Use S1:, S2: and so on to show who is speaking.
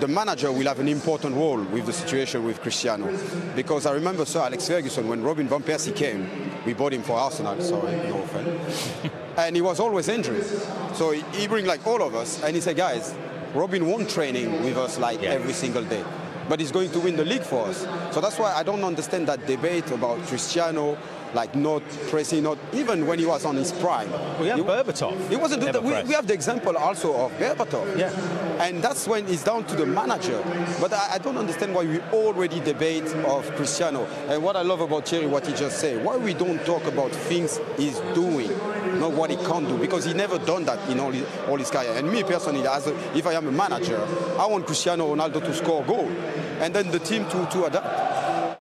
S1: the manager will have an important role with the situation with Cristiano. Because I remember Sir Alex Ferguson, when Robin Van Persie came, we bought him for Arsenal, sorry, no offense. and he was always injured. So he, he bring like all of us, and he said, guys, Robin won't training with us like
S2: Yeah.
S1: every single day. But he's going to win the league for us. So that's why I don't understand that debate about Cristiano, like not pressing, not even when he was on his prime.
S2: We have
S1: He-
S2: Berbatov.
S1: he wasn't.
S2: Never
S1: we, we have the example also of Berbatov.
S2: Yeah.
S1: And that's when it's down to the manager. But I, I don't understand why we already debate of Cristiano. And what I love about Thierry, what he just said, why we don't talk about things he's doing, not what he can't do, because he never done that in all his, all his career. And me personally, as a, if I am a manager, I want Cristiano Ronaldo to score a goal, and then the team to, to adapt.